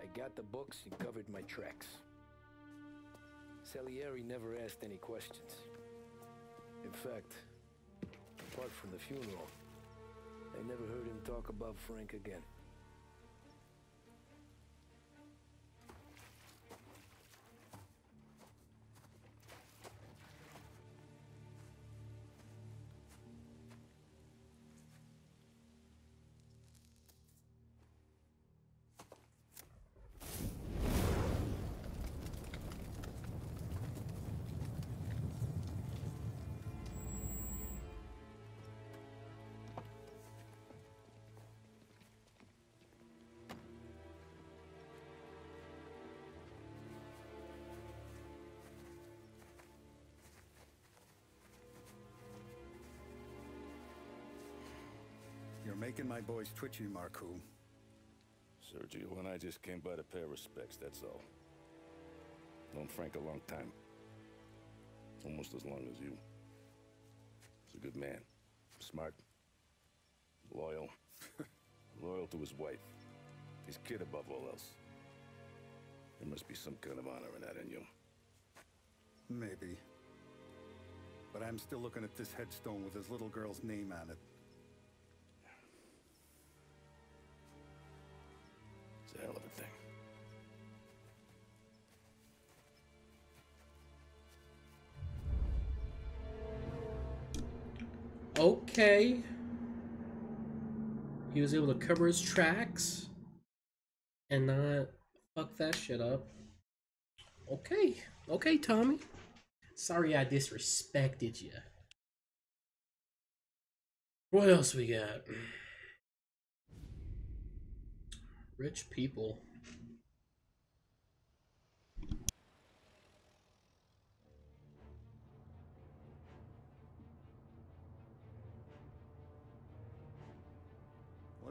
I got the books and covered my tracks. Salieri never asked any questions. In fact, apart from the funeral, I never heard him talk about Frank again. Making my boys twitchy, Marku. Sergio and I just came by to pay respects, that's all. Known Frank a long time. Almost as long as you. He's a good man. Smart. Loyal. Loyal to his wife. His kid above all else. There must be some kind of honor in that in you. Maybe. But I'm still looking at this headstone with his little girl's name on it. Okay. He was able to cover his tracks and not fuck that shit up. Okay. Okay, Tommy. Sorry I disrespected you. What else we got? Rich people.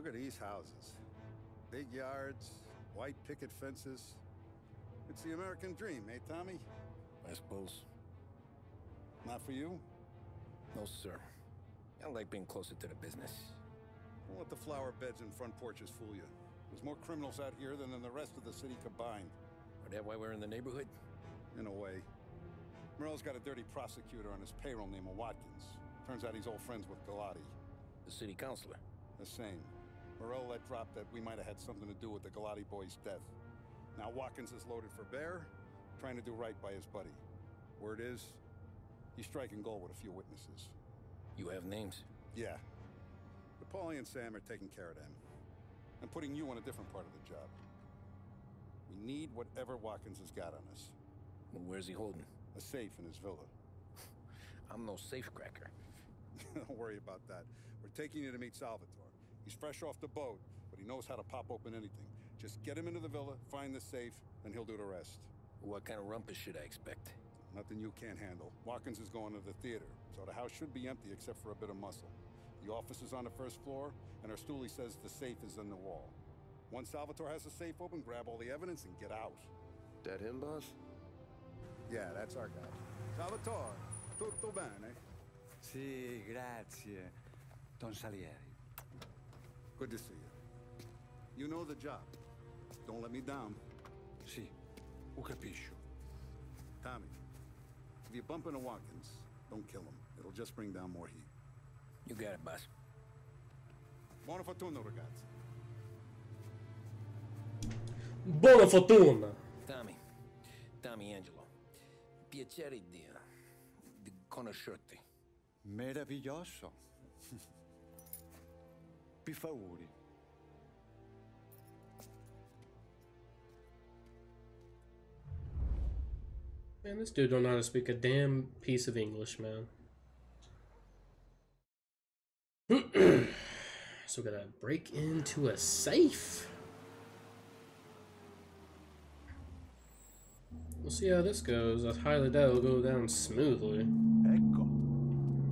At these houses. Big yards, white picket fences. It's the American dream, eh, Tommy? I suppose. Not for you? No, sir. I like being closer to the business. Don't let the flower beds and front porches fool you. There's more criminals out here than in the rest of the city combined. Are that why we're in the neighborhood? In a way. Morello's got a dirty prosecutor on his payroll named Watkins. Turns out he's old friends with Galati. The city councilor. The same. Morello let drop that we might have had something to do with the Galati boy's death. Now Watkins is loaded for bear, trying to do right by his buddy. Word is, he's striking gold with a few witnesses. You have names? Yeah. But Paulie and Sam are taking care of them. I'm putting you on a different part of the job. We need whatever Watkins has got on us. Well, where's he holding? A safe in his villa. I'm no safecracker. Don't worry about that. We're taking you to meet Salvatore. He's fresh off the boat, but he knows how to pop open anything. Just get him into the villa, find the safe, and he'll do the rest. What kind of rumpus should I expect? Nothing you can't handle. Watkins is going to the theater, so the house should be empty except for a bit of muscle. The office is on the first floor, and our stoolie says the safe is in the wall. Once Salvatore has the safe open, grab all the evidence and get out. That him, boss? Yeah, that's our guy. Salvatore, tutto bene? Sì, grazie, Don Salieri. Good to see you. You know the job. Don't let me down. Sì, ho capisco. Tommy, if you bump into Watkins, don't kill him. It'll just bring down more heat. You got it, boss. Buona fortuna, ragazzi. Buona fortuna! Tommy. Tommy Angelo. Piacere di, di conoscerti. Meraviglioso. Pi favori. Man, this dude don't know how to speak a damn piece of English, man. so we gotta break into a safe. We'll see how this goes. I highly doubt it'll go down smoothly. Ecco,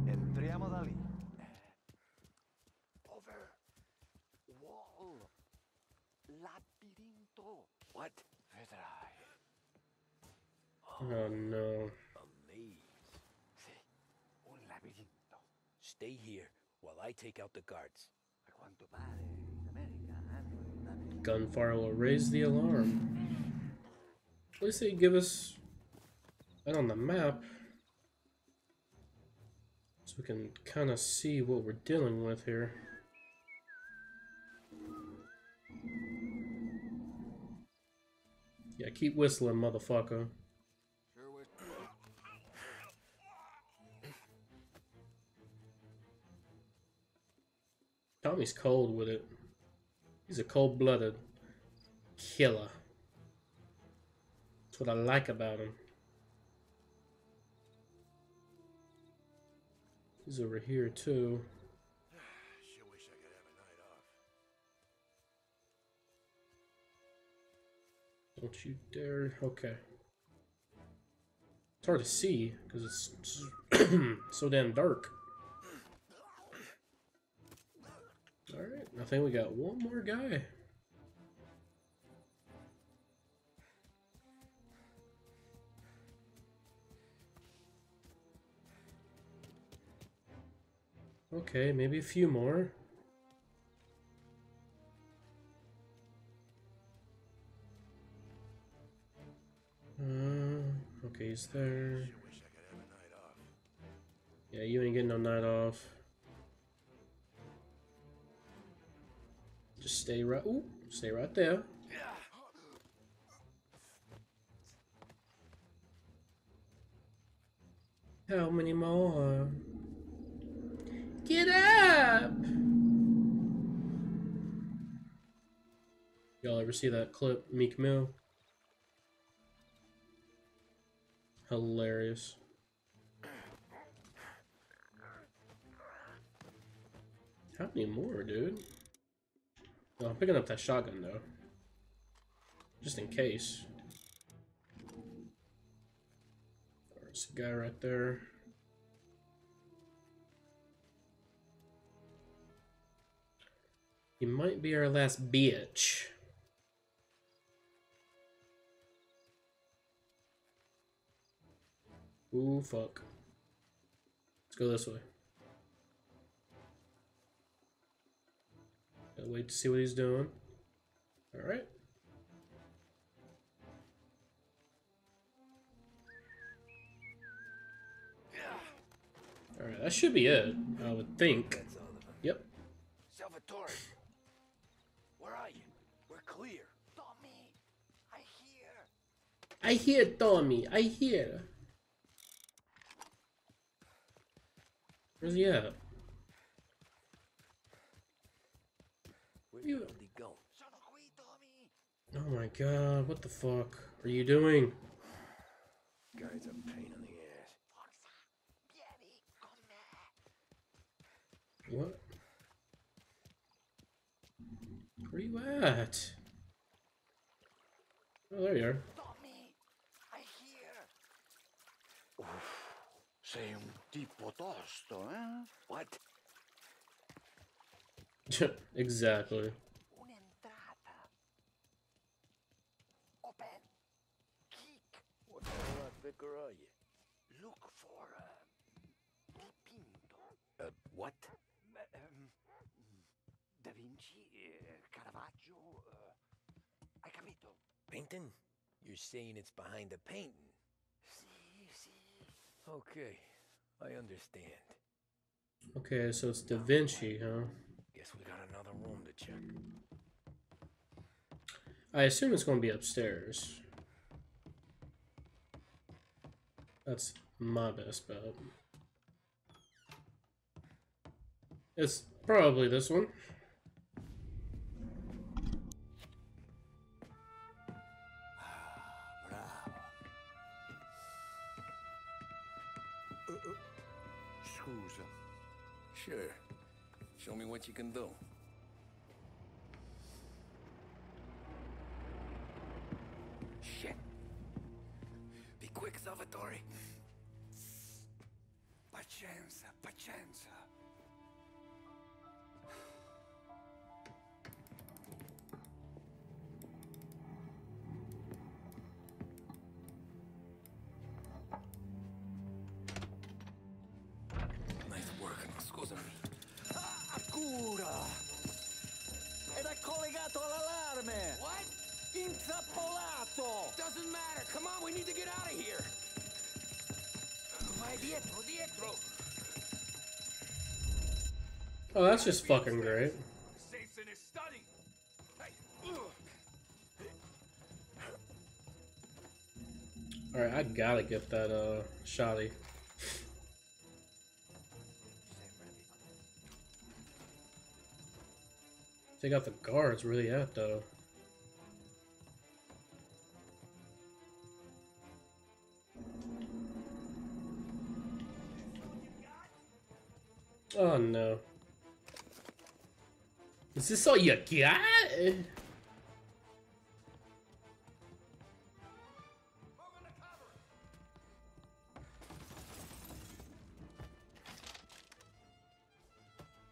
entriamo da lì. Over. Wall. Labirinto. What? Oh no. A maze. Un labirinto. Stay here while I take out the guards. A quanto pare in America eh, hanno un labirinto. Gunfire will raise the alarm. At least they give us that on the map. So we can kind of see what we're dealing with here. Yeah, keep whistling, motherfucker. Tommy's cold with it. He's a cold blooded killer. That's what I like about him. He's over here too. Don't you dare. Okay. It's hard to see because it's so damn dark. Alright, I think we got one more guy. Okay, maybe a few more. Uh, okay, he's there. Sure wish I could have a night off. Yeah, you ain't getting no night off. Stay right. Ooh, stay right there. How many more? Get up! Y'all ever see that clip, Meek Mill? Hilarious. How many more, dude? No, I'm picking up that shotgun though. Just in case. There's a guy right there. He might be our last bitch. Ooh, fuck. Let's go this way. Gotta wait to see what he's doing. Alright. Alright, that should be it, I would think. That's all of them. Yep. Salvatore! Where are you? We're clear. Tommy, I hear. I hear Tommy, I hear. Where's he at? Where'd You- the hell he go? Sono qui, Tommy. Oh my god, what the fuck are you doing? Guy's a pain in the ass. Forza. Vieni con me. What? Where you at? Oh, there you are. Tommy, I hear. Sei un tipo tosto, eh? What? exactly. Un'entrata. Open. Kick. What the hell lot vicar are you? Look for. Uh, what? Um, da Vinci, Caravaggio. hai capito? Painting? You're saying it's behind the painting? Sì, sì. Okay, I understand. Okay, so it's Da Vinci, huh? Guess we got another room to check. I assume it's going to be upstairs. That's my best bet. It's probably this one. Bravo. Uh, uh, Scusa. Sure. Show me what you can do. Shit. Be quick, Salvatore. Pazienza, pazienza. Oh, that's just fucking great. Alright, I gotta get that, uh, shoddy. Take out the guards, they at, though? Oh no. Is this all you got?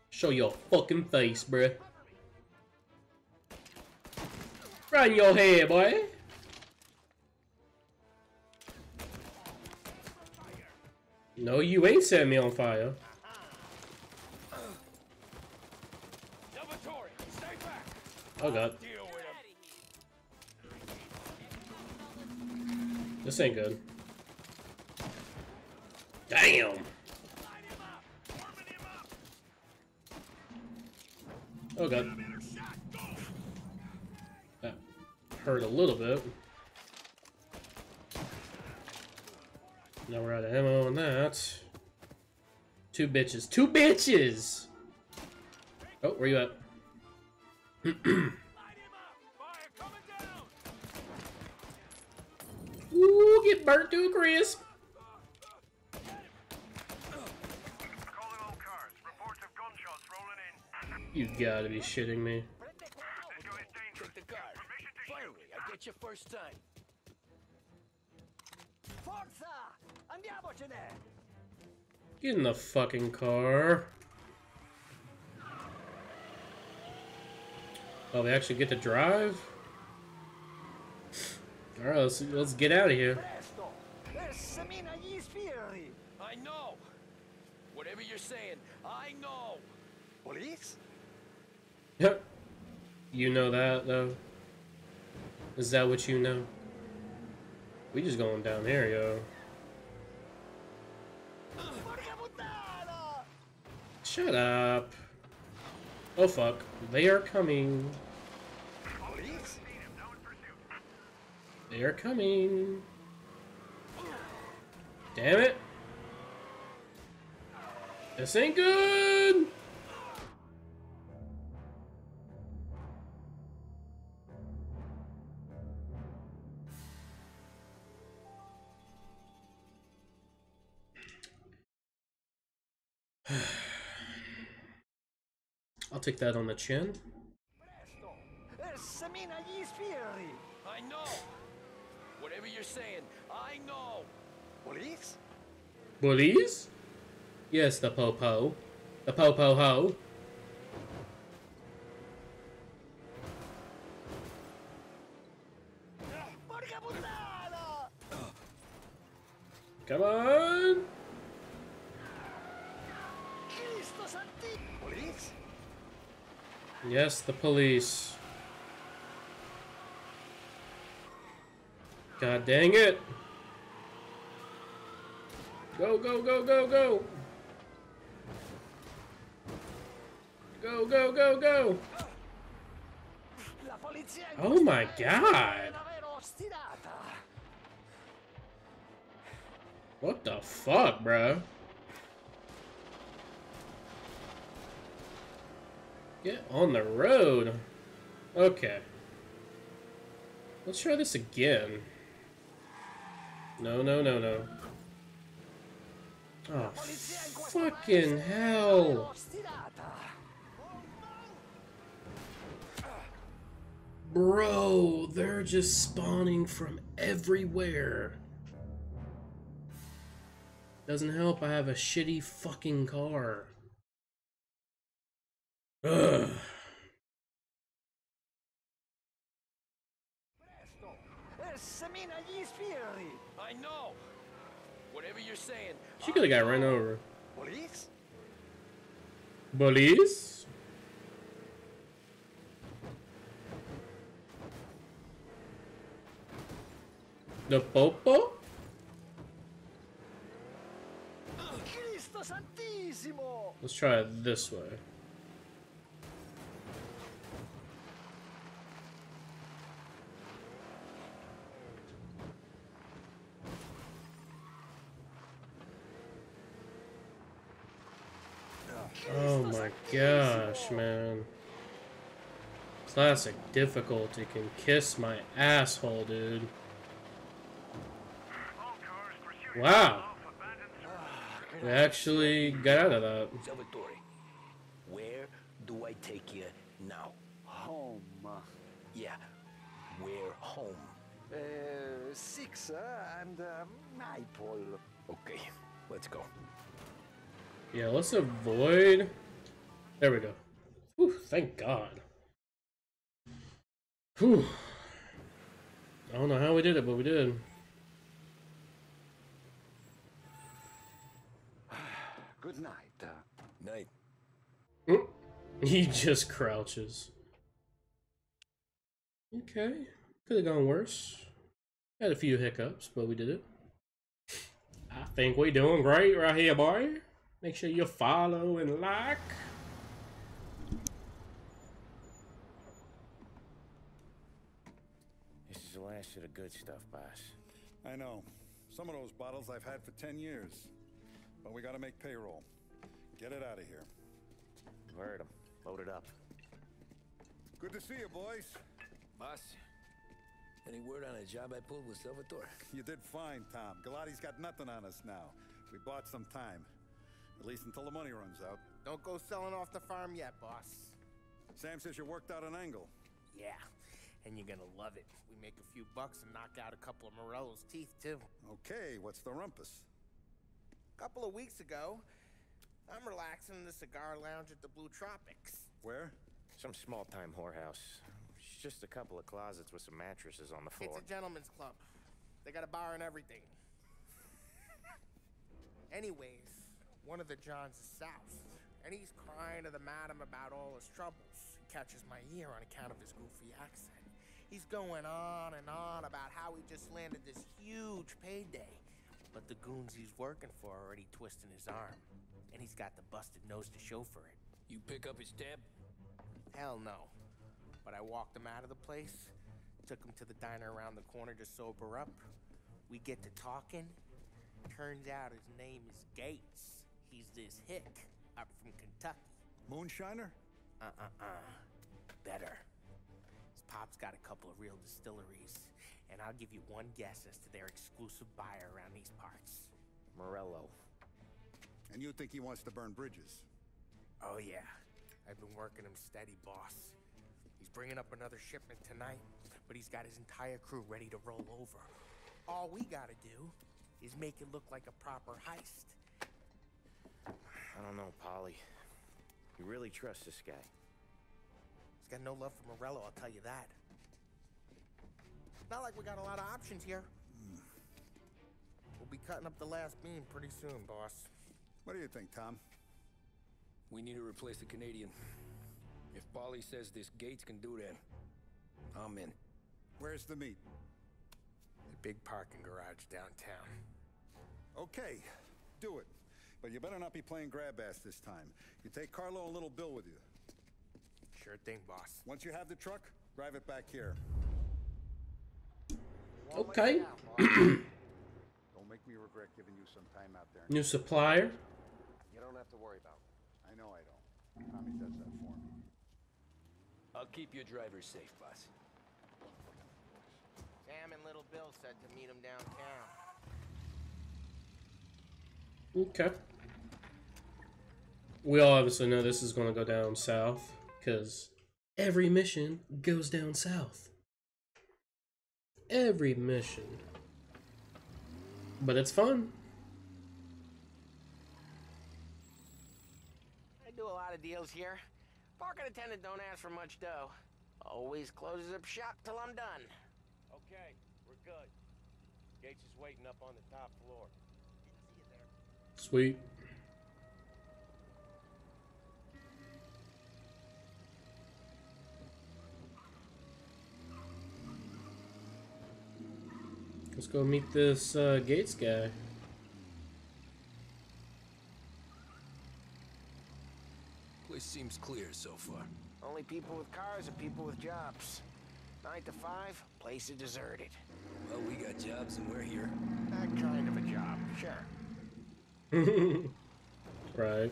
Show your fucking face, bruh. Run your hair, boy. No, you ain't setting me on fire. Salvatore, stay back. Oh god, this ain't good. Damn. Oh god. That hurt a little bit. Now we're out of ammo on that. Two bitches. Two bitches! Oh, where you at? Ooh, get burnt to a crisp. You gotta be shitting me. This guy is dangerous. Take the car. Permission to Finally, I get your first time. Forza! Andiamocene! Get in the fucking car. Oh, we actually get to drive? Alright, let's, let's get out of here. Presto! Semina gli sbirri! I know. Whatever you're saying, I know. Police? Yep. You know that, though? Is that what you know? We just going down here, yo. Shut up. Oh, fuck. They are coming. They are coming. Damn it. This ain't good. Take that on the chin. Presto! E semina gli sbirri! I know. Whatever you're saying, I know. Police? Bullies? Yes, the popo. The popo ho. Eh, porca puttana! Come on! Yes, the police. God dang it! Go, go, go, go, go! Go, go, go, go! Oh my God. What the fuck, bro? Get on the road. Okay. Let's try this again. No, no, no, no. Oh, fucking hell. Bro, they're just spawning from everywhere. Doesn't help, I have a shitty fucking car. Ugh. Presto! E semina gli sbirri! I know. Whatever you're saying. She could have got run over. Police? Bullies? The popo? Let's try it this way. Oh my gosh, man. Classic difficulty can kiss my asshole, dude. All cars, pursue Wow. We actually got out of that. Salvatore, where do I take you now? Home. Yeah, where home? Uh, six uh, and uh, Maple. Okay, let's go. Yeah, let's avoid. There we go. Whew, thank God. Whew. I don't know how we did it, but we did. Good night. Uh, Night. He just crouches. Okay. Could have gone worse. Had a few hiccups, but we did it. I think we doing great right here, boy. Make sure you follow and like. This is the last of the good stuff, boss. I know. Some of those bottles I've had for 10 years. But we gotta make payroll. Get it out of here. Heard him. Load it up. Good to see you, boys. Boss, any word on a job I pulled with Salvatore? You did fine, Tom. Galati's got nothing on us now. We bought some time. At least until the money runs out. Don't go selling off the farm yet, boss. Sam says you worked out an angle. Yeah, and you're gonna love it. We make a few bucks and knock out a couple of Morello's teeth, too. Okay, what's the rumpus? A couple of weeks ago, I'm relaxing in the cigar lounge at the Blue Tropics. Where? Some small-time whorehouse. It's just a couple of closets with some mattresses on the floor. It's a gentleman's club. They got a bar and everything. Anyways, one of the Johns is south, and he's crying to the madam about all his troubles. He catches my ear on account of his goofy accent. He's going on and on about how he just landed this huge payday, but the goons he's working for are already twisting his arm, and he's got the busted nose to show for it. You pick up his tab? Hell no. But I walked him out of the place, took him to the diner around the corner to sober up. We get to talking. Turns out his name is Gates. He's this hick up from Kentucky. Moonshiner? Uh uh uh. Better. His pop's got a couple of real distilleries, and I'll give you one guess as to their exclusive buyer around these parts. Morello. And you think he wants to burn bridges? Oh, yeah. I've been working him steady, boss. He's bringing up another shipment tonight, but he's got his entire crew ready to roll over. All we gotta do is make it look like a proper heist. I don't know, Paulie. You really trust this guy? He's got no love for Morello, I'll tell you that. Not like we got a lot of options here. We'll be cutting up the last beam pretty soon, boss. What do you think, Tom? We need to replace the Canadian. If Paulie says this Gates can do that, I'm in. Where's the meet? The big parking garage downtown. Okay, do it. But you better not be playing grab ass this time. You take Carlo and Little Bill with you. Sure thing, boss. Once you have the truck, drive it back here. Okay. Don't make me regret giving you some time out there. New supplier. You don't have to worry about it. I know I don't. Tommy does that for me. I'll keep your driver safe, boss. Sam and Little Bill said to meet him downtown. Okay. We all obviously know this is going to go down south because every mission goes down south. Every mission. But it's fun. I do a lot of deals here. Parking attendant don't ask for much dough. Always closes up shop till I'm done. Okay, we're good. Gates is waiting up on the top floor. See you there. Sweet. Let's go meet this uh, Gates guy. Place seems clear so far. Only people with cars are people with jobs. Nine to five, place is deserted. Well, we got jobs and we're here. That kind of a job, sure. Right.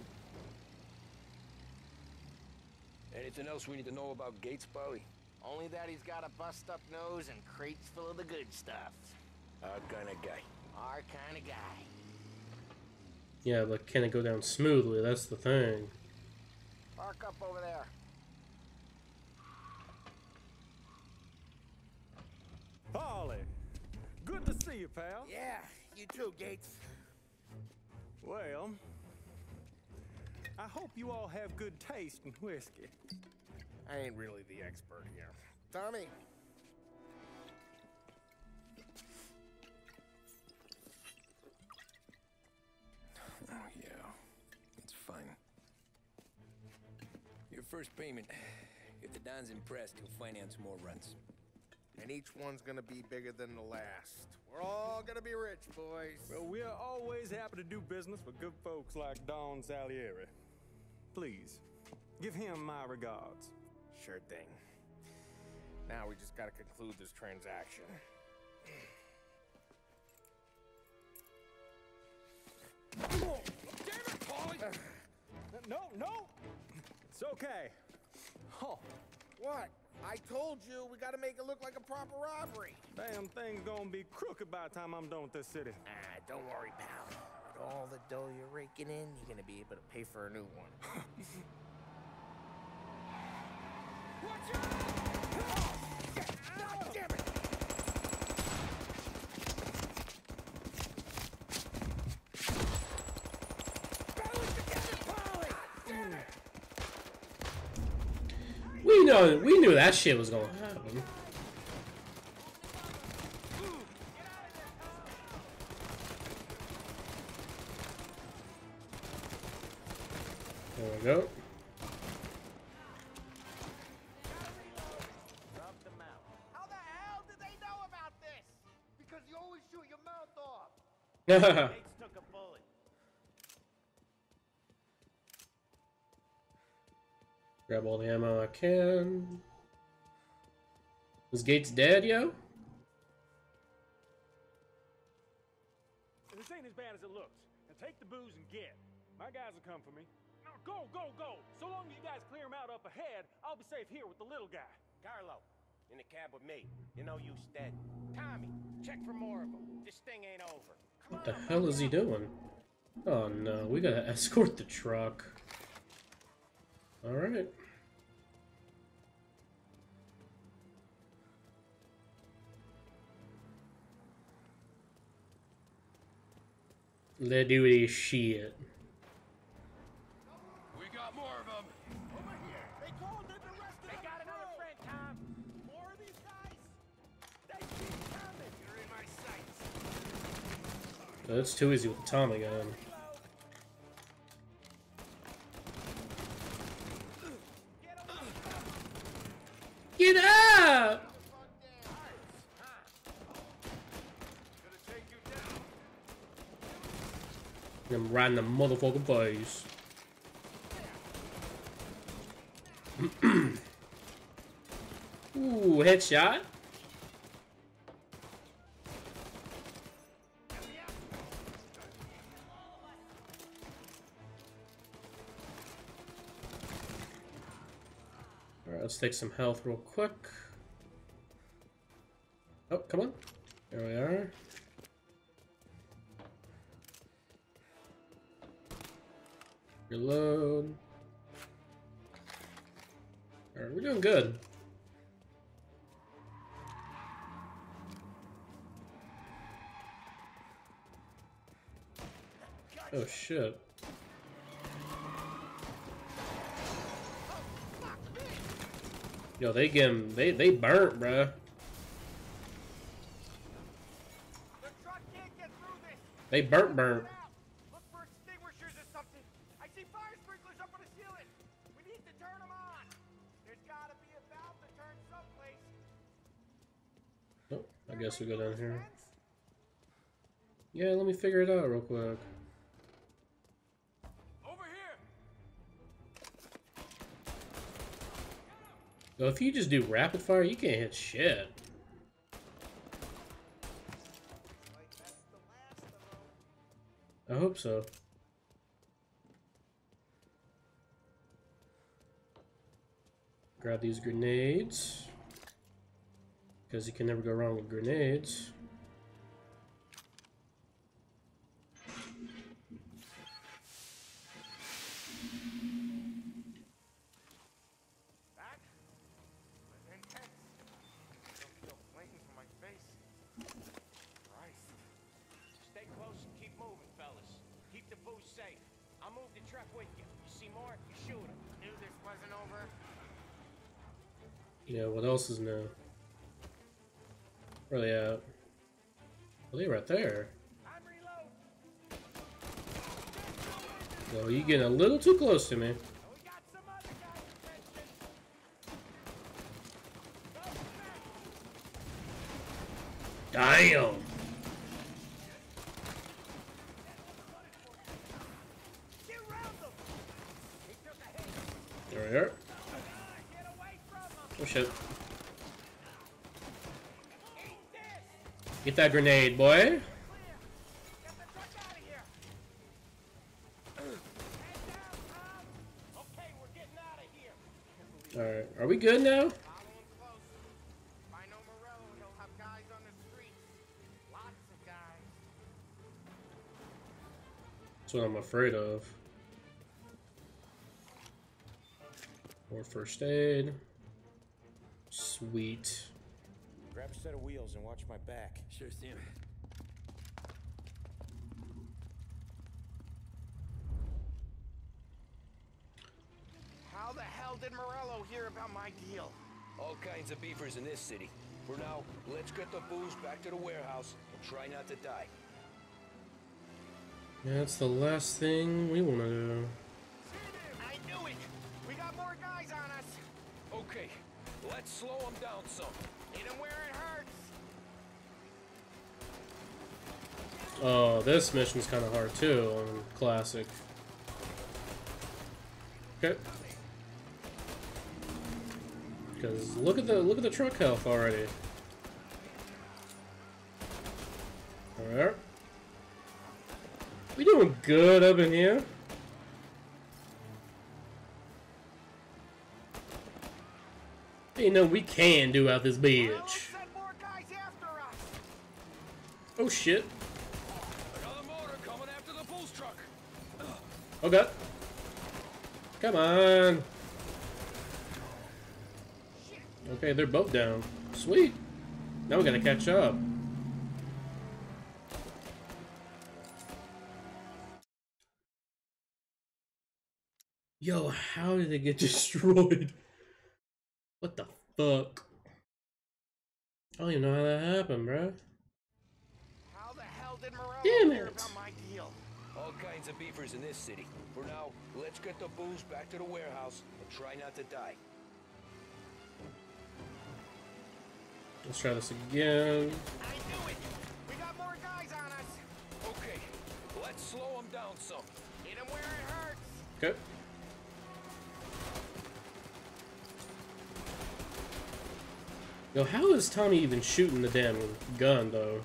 Anything else we need to know about Gates, Paulie? Only that he's got a bust up nose and crates full of the good stuff. Our kind of guy. Our kind of guy. Yeah, but can it go down smoothly? That's the thing. Park up over there. Paulie, good to see you, pal. Yeah, you too, Gates. Well, I hope you all have good taste in whiskey. I ain't really the expert here. Tommy. First payment. If the Don's impressed, he'll finance more runs. And each one's gonna be bigger than the last. We're all gonna be rich, boys. Well, we're always happy to do business with good folks like Don Salieri. Please, give him my regards. Sure thing. Now we just gotta conclude this transaction. No, no! It's okay. Oh, What? I told you we gotta make it look like a proper robbery. damn thing's gonna be crooked by the time I'm done with this city. Ah, don't worry, pal. With all the dough you're raking in, you're gonna be able to pay for a new one. Watch out! Oh, shit! God damn it! Balance together, Paulie! Damn it! We know we knew that shit was gonna uh-huh. happen. There we go. How the hell did they know about this? Because you always shoot your mouth off. Gates took a bullet. Grab all the ammo I can. Is Gates dead, yo? This ain't as bad as it looks. Now take the booze and get. My guys will come for me. No, go, go, go! So long as you guys clear him out up ahead, I'll be safe here with the little guy. Carlo, in the cab with me. You know you stead. Tommy, check for more of them. This thing ain't over. Come What the on, hell is he doing? Oh no, we gotta escort the truck. Alright. Let's do this shit. We got more of them. Over here. They called in the rest of They got another crew. friend, Tom. More of these guys? They keep coming. You're in my sights. Oh, that's too easy with the Tommy gun. Get up! I'm riding the motherfucking face. Ooh, headshot. Alright, let's take some health real quick. Oh, come on. There we are. Reload. Alright, we're doing good. Oh shit. Yo, they get 'em- they they burnt, bruh. They burnt burnt. I guess we go down here. Yeah, let me figure it out real quick. Over here! So if you just do rapid fire, you can't hit shit. I hope so. Grab these grenades. Because you can never go wrong with grenades. Too close to me. Damn! There we are. Oh shit. Get that grenade, boy. Of guys. That's what I'm afraid of. More first aid. Sweet. Grab a set of wheels and watch my back. Sure thing. How the hell did Morello hear about my deal? All kinds of beefers in this city. For now, let's get the booze back to the warehouse and try not to die. That's the last thing we want to do. I knew it! We got more guys on us! Okay, let's slow them down some. Hit 'em where it hurts! Oh, this mission's kind of hard too on classic. Okay. Because look at the look at the truck health already. Alright. We doing good up in here. You know we can do out this bitch. sent more guys after us! Oh shit. Another motor coming after the booze truck. Okay. Come on. Okay, they're both down. Sweet. Now we gotta catch up. Yo, how did it get destroyed? What the fuck? I don't even know how that happened, bro. How the hell did Morello Damn hear it. about my deal? All kinds of beefers in this city. For now, let's get the booze back to the warehouse and try not to die. Let's try this again. I knew it! We got more guys on us! Okay, let's slow them down some. Hit 'em where it hurts! Okay. Yo, how is Tommy even shooting the damn gun, though?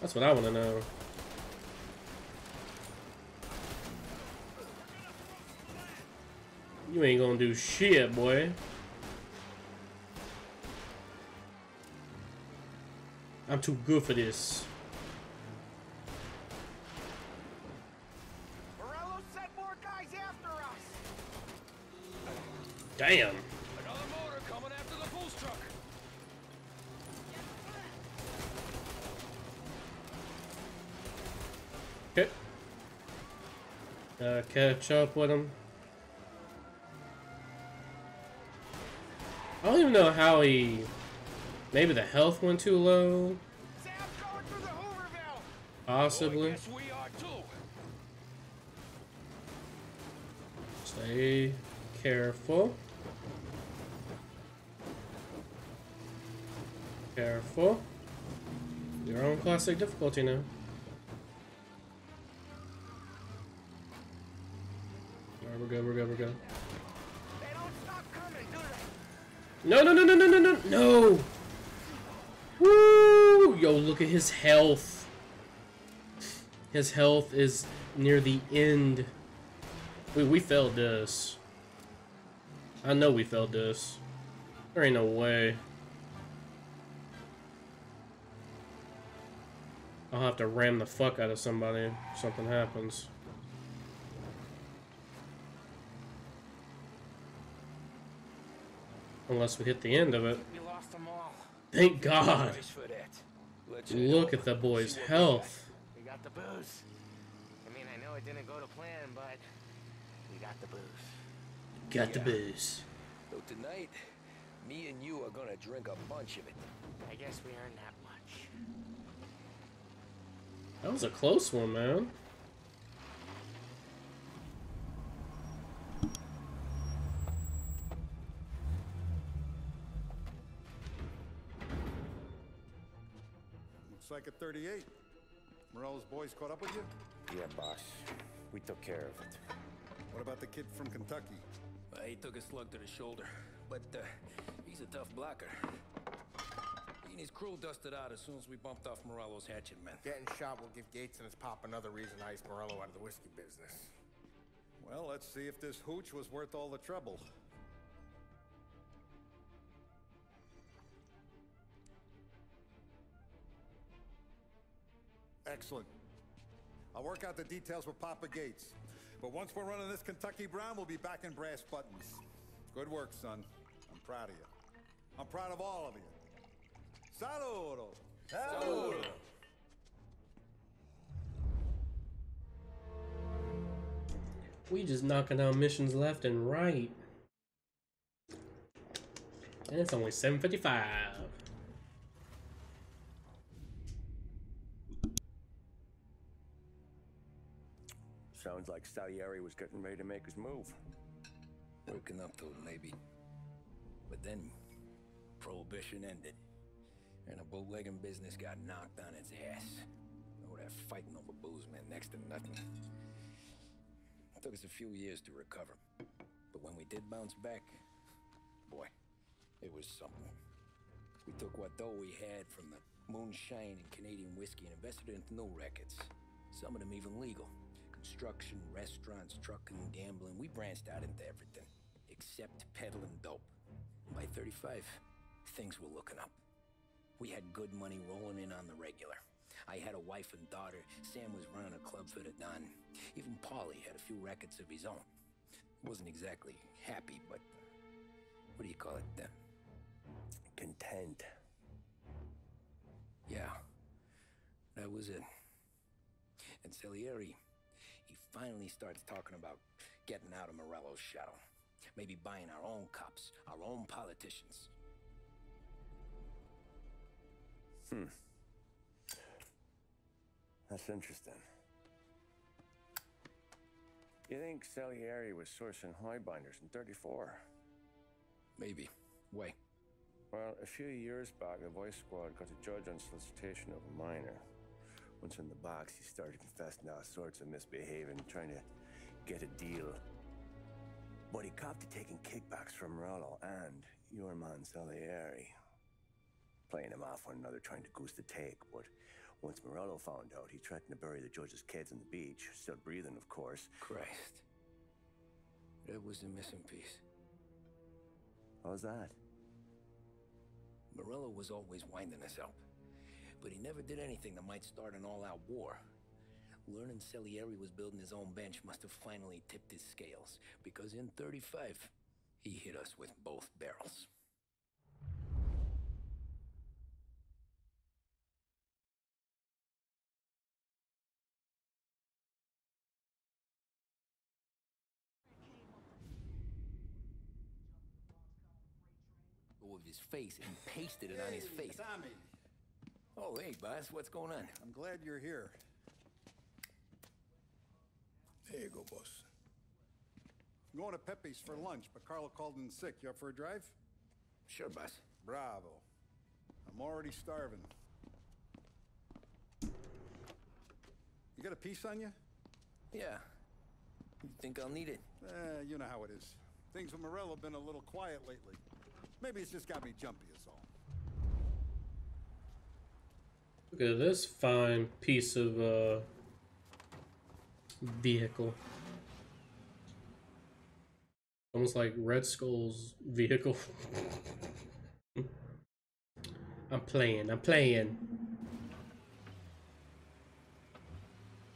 That's what I want to know. You ain't gonna do shit, boy. I'm too good for this. Morello sent more guys after us! Damn. Another motor coming after the booze truck. Okay. Uh, catch up with him. I don't even know how he. Maybe the health went too low. Possibly. Stay careful. Careful. Your own classic difficulty now. Alright, we're good, we're good, we're good. No, no, no, no, no, no, no, no! Woo! Yo, look at his health. His health is near the end. We, we failed this. I know we failed this. There ain't no way. I'll have to ram the fuck out of somebody if something happens. Unless we hit the end of it. We lost them all. Thank God. Nice for that. Let's head Look at the boy's see what we health. We got the booze. I mean, I know it didn't go to plan, but we got the booze. Got the booze. So tonight, me and you are gonna drink a bunch of it. I guess we earned that much. That was a close one, man. Looks like a 38. Morello's boys caught up with you? Yeah, boss. We took care of it. What about the kid from Kentucky? Uh, he took a slug to the shoulder, but uh, he's a tough blocker. He and his crew dusted out as soon as we bumped off Morello's hatchet men. Getting shot will give Gates and his pop another reason to ice Morello out of the whiskey business. Well, let's see if this hooch was worth all the trouble. Excellent. I'll work out the details with Papa Gates. But once we're running this Kentucky Brown, we'll be back in brass buttons. Good work, son. I'm proud of you. I'm proud of all of you. Saludo! Saludo. We just knocking down missions left and right. And it's only 755. Sounds like Salieri was getting ready to make his move. Working up to it, maybe. But then, Prohibition ended. And the bootlegging business got knocked on its ass. Oh, that fighting over booze meant next to nothing. It took us a few years to recover. But when we did bounce back, boy, it was something. We took what dough we had from the moonshine and Canadian whiskey and invested it into new records. Some of them even legal. Construction, restaurants, trucking, gambling. We branched out into everything. Except peddling dope. By 35, things were looking up. We had good money rolling in on the regular. I had a wife and daughter. Sam was running a club for the Don. Even Paulie had a few records of his own. Wasn't exactly happy, but what do you call it then? Content. Yeah, that was it. And Salieri, finally starts talking about getting out of Morello's shadow. Maybe buying our own cops, our own politicians. Hmm. That's interesting. You think Salieri was sourcing highbinders in 34? Maybe. Why? Well, a few years back, the Vice Squad got a judge on solicitation of a minor. Once in the box, he started confessing all sorts of misbehaving, trying to get a deal. But he copped to taking kickbacks from Morello and your man Salieri. Playing him off one another, trying to goose the take, but once Morello found out, he threatened to bury the judge's kids on the beach. Still breathing, of course. Christ. That was the missing piece. How's that? Morello was always winding us up. But he never did anything that might start an all-out war. Learning Salieri was building his own bench must have finally tipped his scales, because in 35, he hit us with both barrels. With his face, and pasted it on his face. Oh, hey, boss, what's going on? I'm glad you're here. There you go, boss. I'm going to Pepe's for lunch, but Carlo called in sick. You up for a drive? Sure, boss. Bravo. I'm already starving. You got a piece on you? Yeah. You think I'll need it? Eh, you know how it is. Things with Morello have been a little quiet lately. Maybe it's just got me jumpy, Look at this fine piece of uh, vehicle. Almost like Red Skull's vehicle. I'm playing, I'm playing.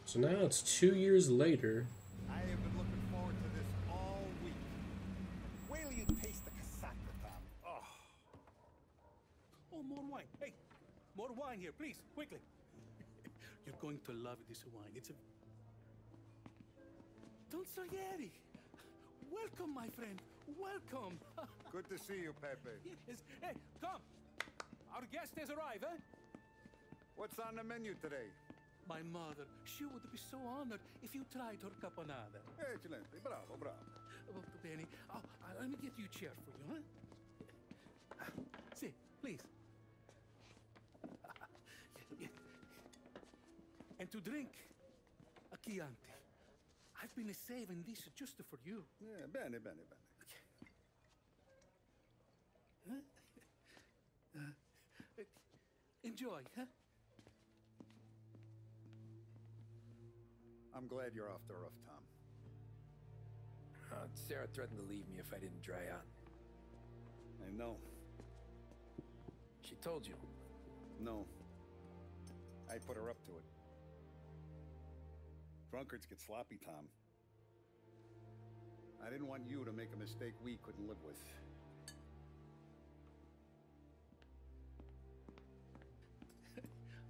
So now it's two years later. I have been looking forward to this all week. Wait till you taste the casaca, Tommy. Oh. Oh, more wine. Hey, more wine here, please, quickly. You're going to love this wine. It's a. Don Salieri! Welcome, my friend. Welcome. Good to see you, Pepe. yes. Hey, come. Our guest has arrived, eh? What's on the menu today? My mother, she would be so honored if you tried her caponata. Excellent. Bravo, bravo. Oh, Benny, oh, uh, let me get you a chair for you, huh? See, please. To drink, a Chianti. I've been saving this just for you. Yeah, bene, bene, bene. Huh? Uh, enjoy, huh? I'm glad you're off the rough, Tom. Uh, Sarah threatened to leave me if I didn't dry out. I know. She told you. No. I put her up to it. Drunkards get sloppy, Tom. I didn't want you to make a mistake we couldn't live with.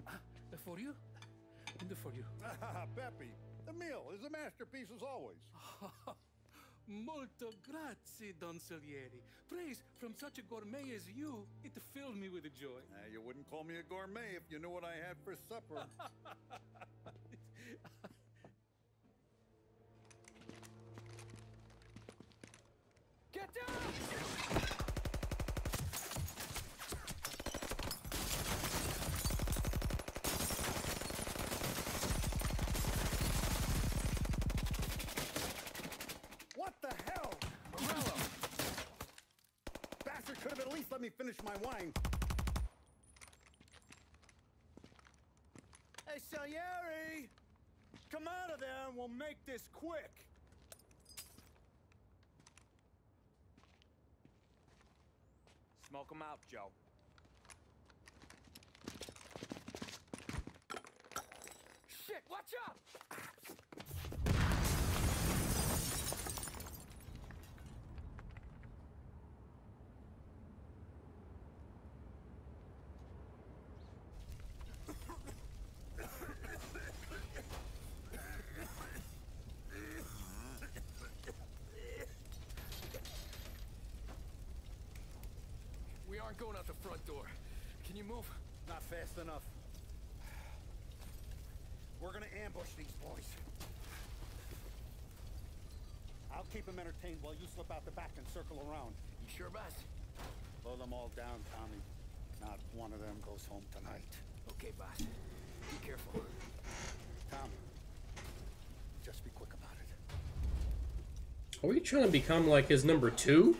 Ah, for you? And for you. Pepe, the meal is a masterpiece as always. Molto grazie, Don Salieri. Praise from such a gourmet as you, it filled me with joy. Uh, you wouldn't call me a gourmet if you knew what I had for supper. Let me finish my wine. Hey, Salieri! Come out of there and we'll make this quick. Out, Joe. Shit, watch out! We aren't going out the front door. Can you move? Not fast enough. We're gonna ambush these boys. I'll keep them entertained while you slip out the back and circle around. You sure, boss? Blow them all down, Tommy. Not one of them goes home tonight. Okay, boss. Be careful. Tom, just be quick about it. Are we trying to become like his number two?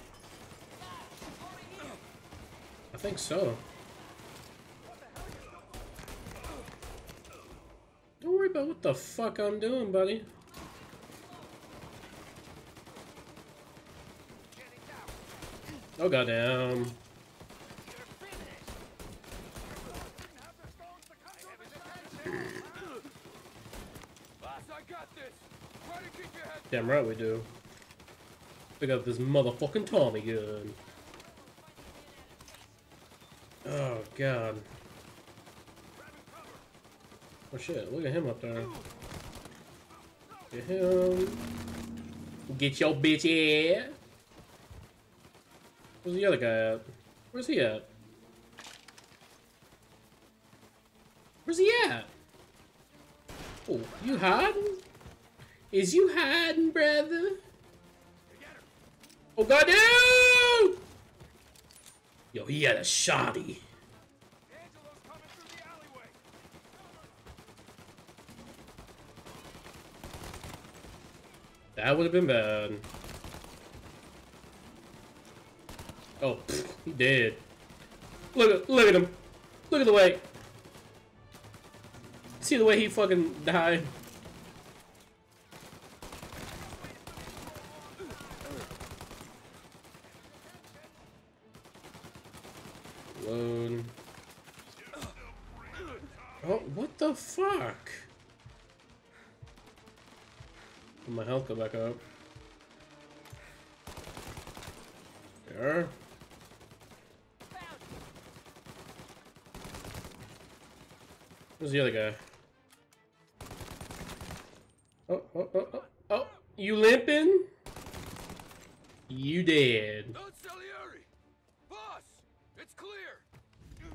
Think so. Don't worry about what the fuck I'm doing, buddy. Oh goddamn. Damn right we do. Pick up this motherfucking Tommy gun. Oh god. Oh shit, look at him up there. Get him. Get your bitch ass. Where's the other guy at? Where's he at? Where's he at? Oh, you hiding? Is you hiding, brother? Oh goddamn! Yo, he had a shoddy. That would have been bad. Oh, he did. Look at look at him. Look at the way. See the way he fucking died. Load. Oh, what the fuck? My health go back up. There. Where's the other guy? Oh, oh, oh, oh, oh, you limping? You dead. Don Salieri! Boss! It's clear!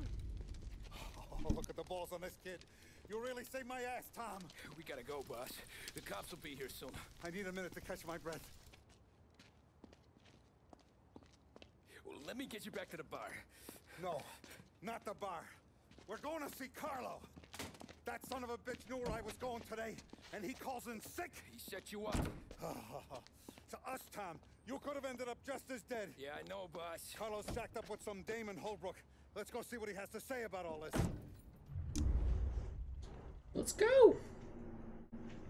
Oh, look at the balls on this kid. You really saved my ass, Tom. We gotta go, boss. The cops will be here soon. I need a minute to catch my breath. Well, let me get you back to the bar. No, not the bar. We're going to see Carlo. That son of a bitch knew where I was going today, and he calls in sick. He set you up. to us, Tom, you could have ended up just as dead. Yeah, I know, boss. Carlo's stacked up with some Damon Holbrook. Let's go see what he has to say about all this. Let's go.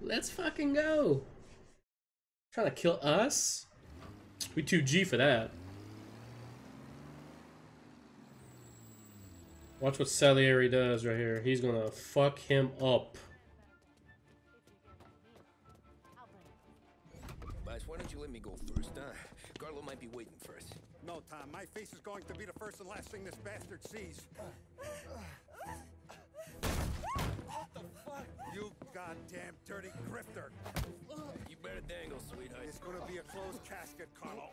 Let's fucking go. Trying to kill us? We 2G for that. Watch what Salieri does right here. He's gonna fuck him up. Boss, why don't you let me go first, huh? Carlo might be waiting for us. No, Tom, my face is going to be the first and last thing this bastard sees. What the fuck? You goddamn dirty grifter. You better dangle, sweetheart. It's gonna be a closed casket, Carlo.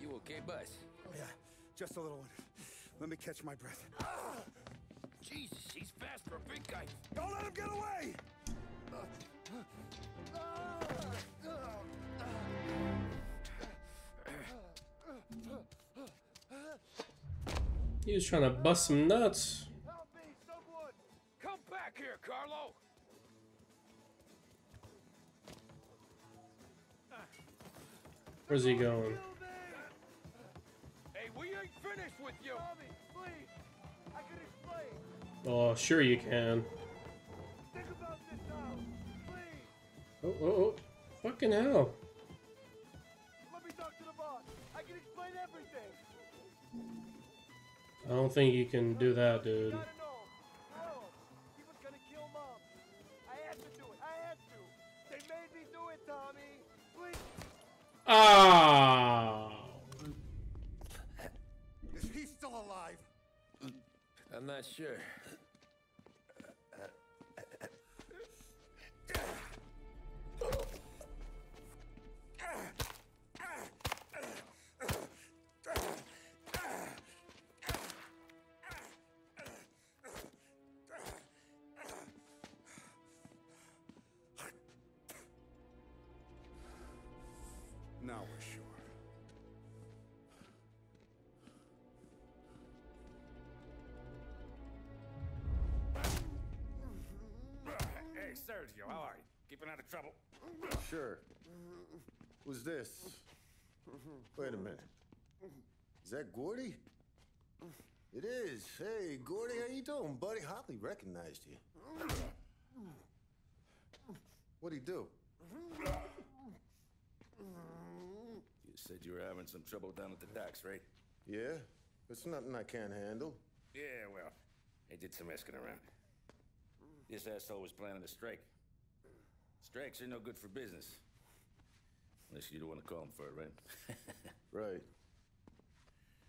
You okay, boss? Yeah, just a little one. Let me catch my breath. Jesus, he's fast for a big guy. Don't let him get away! He was trying to bust some nuts. Help me, someone! Come back here, Carlo! Where's he going? Hey, we ain't finished with you! Tommy, please! I can explain! Oh, sure you can. Think about this now! Please! Oh, oh, oh. Fucking hell. Let me talk to the boss! I can explain everything! I don't think you can do that, dude. Gotta know! Carlo! He was gonna kill Mom! I had to do it! I had to! They made me do it, Tommy! Please! Ah. Is he still alive? I'm not sure. Sergio, how are you? Keeping out of trouble? Sure. Who's this? Wait a minute. Is that Gordy? It is. Hey, Gordy, how you doing, buddy? Hardly recognized you. What'd he do? You said you were having some trouble down at the docks, right? Yeah? It's nothing I can't handle. Yeah, well, I did some asking around. This asshole was planning a strike. Strikes are no good for business. Unless you don't want to call them for it, right? Right.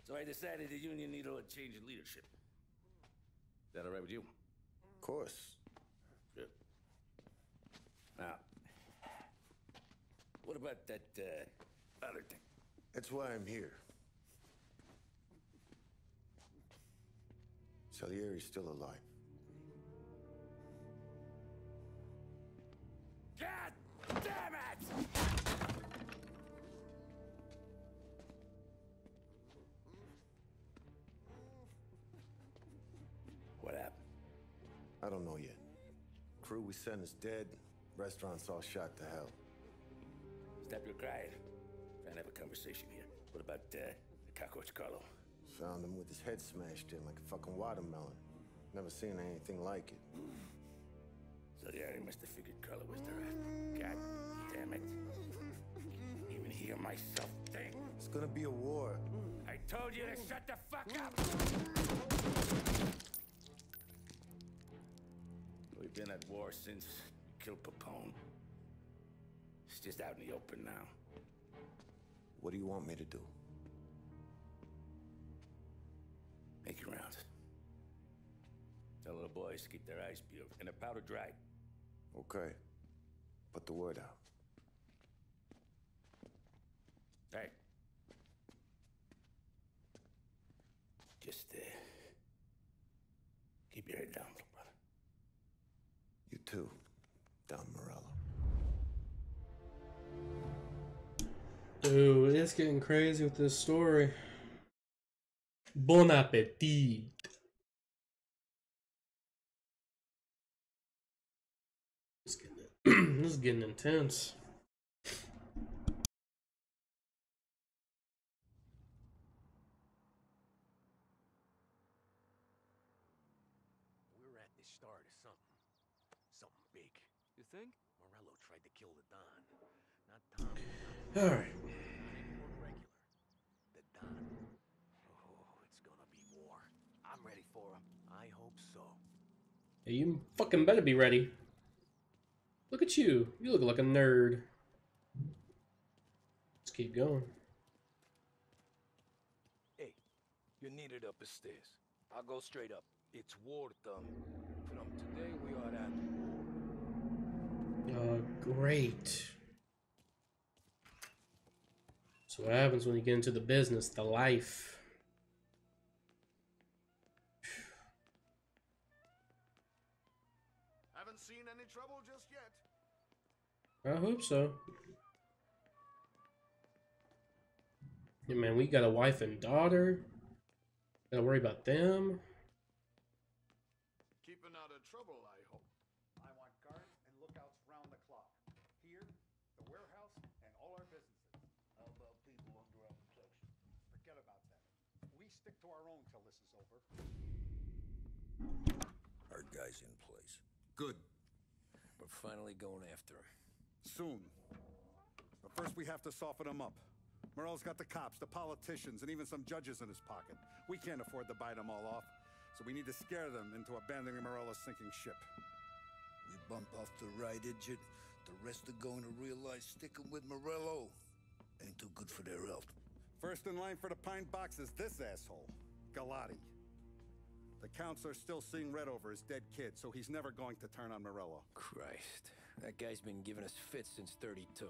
So I decided the union needed a change in leadership. Is that all right with you? Of course. Good. Now, what about that uh, other thing? That's why I'm here. Salieri's still alive. Damn happened? I don't know yet. Crew we sent is dead. Restaurant's all shot to hell. Stop your crying. Trying to have a conversation here. What about uh, the cockroach Carlo? Found him with his head smashed in like a fucking watermelon. Never seen anything like it. So the Army must have figured Carlo was the rat. God damn it. Even hear myself think. It's gonna be a war. I told you to shut the fuck up! We've been at war since you killed Capone. It's just out in the open now. What do you want me to do? Make your rounds. Tell little boys to keep their eyes peeled and their powder dry. Okay. Put the word out. Hey. Just, uh, keep your head down, little brother. You too, Don Morello. Dude, it's getting crazy with this story. Bon appetit. This is getting, this is getting intense. We're at the start of something. Something big. You think? Morello tried to kill the Don. Not Tommy. Alright. Not anyone regular. The Don. Oh, it's gonna be war. I'm ready for him. I hope so. Hey, you fucking better be ready. Look at you. You look like a nerd. Let's keep going. Hey, you're needed up the stairs. I'll go straight up. It's war thumb. From today, we are at war. Uh, great. So what happens when you get into the business, the life? Haven't seen any trouble just yet. I hope so. Yeah, man, we got a wife and daughter. Gotta worry about them. Keeping out of trouble, I hope. I want guards and lookouts round the clock. Here, the warehouse, and all our businesses. How about people under our protection? Forget about that. We stick to our own till this is over. In place. Good. We're finally going after him. Soon. But first, we have to soften him up. Morello's got the cops, the politicians, and even some judges in his pocket. We can't afford to bite them all off, so we need to scare them into abandoning Morello's sinking ship. We bump off the right idiot. The rest are going to realize sticking with Morello ain't too good for their health. First in line for the pine box is this asshole, Galati. The counselor's still seeing red over his dead kid, so he's never going to turn on Morello. Christ. That guy's been giving us fits since 32.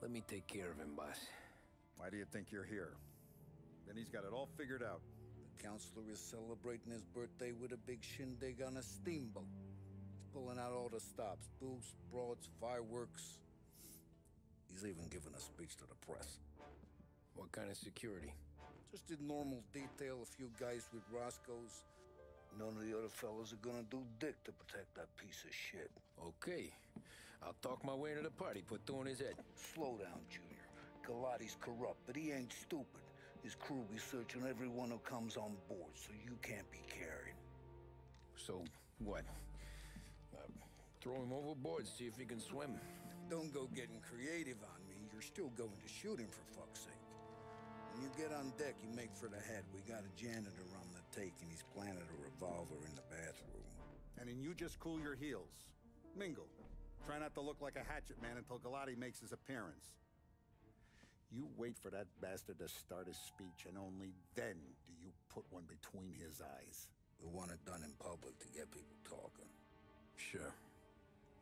Let me take care of him, boss. Why do you think you're here? Then he's got it all figured out. The counselor is celebrating his birthday with a big shindig on a steamboat. He's pulling out all the stops booze, broads, fireworks. He's even giving a speech to the press. What kind of security? Just did normal detail, a few guys with Roscoe's. None of the other fellas are gonna do dick to protect that piece of shit. Okay. I'll talk my way into the party, put two in his head. Slow down, Junior. Galati's corrupt, but he ain't stupid. His crew be searching everyone who comes on board, so you can't be carried. So, what? Uh, throw him overboard, see if he can swim. Don't go getting creative on me. You're still going to shoot him, for fuck's sake. When you get on deck, you make for the head. We got a janitor on the take, and he's planted a revolver in the bathroom. And then you just cool your heels. Mingle. Try not to look like a hatchet man until Galati makes his appearance. You wait for that bastard to start his speech, and only then do you put one between his eyes. We want it done in public to get people talking. Sure.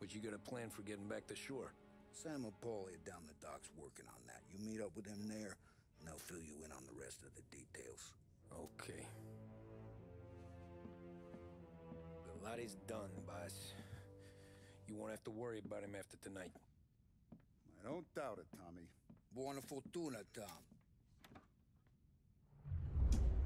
But you got a plan for getting back to shore? Sam and Paulie down the docks working on that. You meet up with him there, and they'll fill you in on the rest of the details. Okay. Galati's done, boss. You won't have to worry about him after tonight. I don't doubt it, Tommy. Buona fortuna, Tom.